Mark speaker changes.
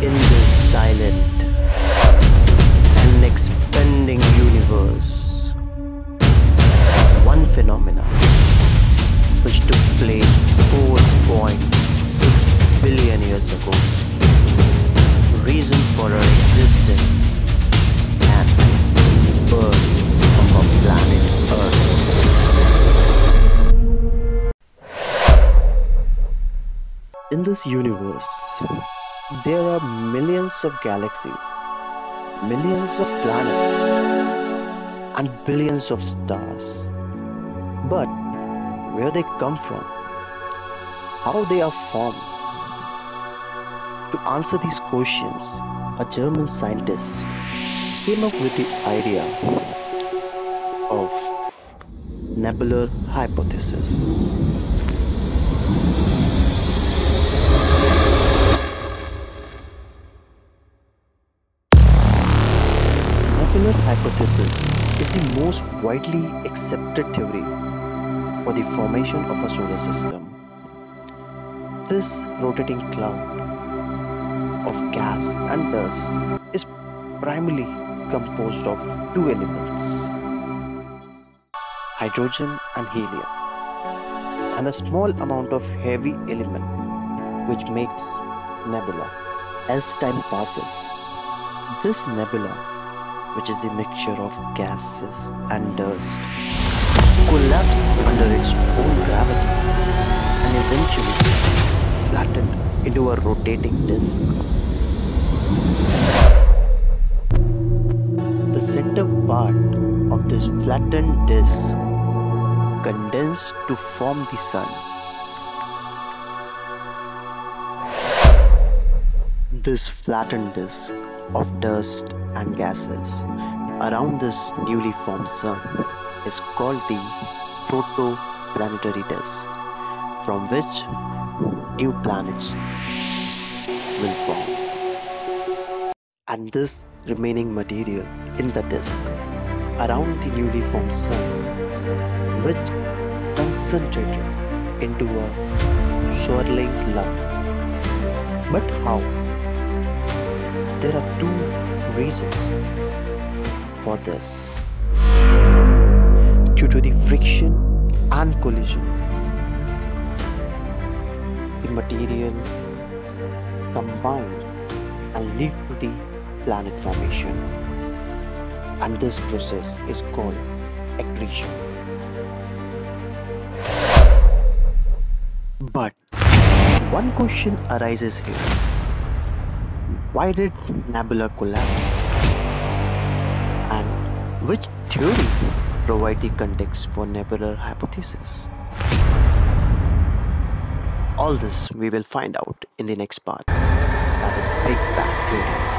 Speaker 1: In this silent and expanding universe, one phenomena which took place 4.6 billion years ago, reason for our existence and birth of our planet Earth. In this universe, there are millions of galaxies, millions of planets, and billions of stars. But where they come from, how they are formed. To answer these questions, a German scientist came up with the idea of nebular hypothesis. Hypothesis is the most widely accepted theory for the formation of a solar system. This rotating cloud of gas and dust is primarily composed of two elements hydrogen and helium, and a small amount of heavy element which makes nebula. As time passes, this nebula, which is the mixture of gases and dust, collapsed under its own gravity and eventually flattened into a rotating disk. The center part of this flattened disk condensed to form the sun. This flattened disk of dust and gases around this newly formed sun is called the protoplanetary disk, from which new planets will form. And this remaining material in the disk around the newly formed sun, which concentrated into a swirling lump. But how? There are two reasons for this. Due to the friction and collision, the material combine and lead to the planet formation. And this process is called accretion. But one question arises here. Why did nebula collapse? And which theory provide the context for nebular hypothesis? All this we will find out in the next part. That is Big Bang Theory.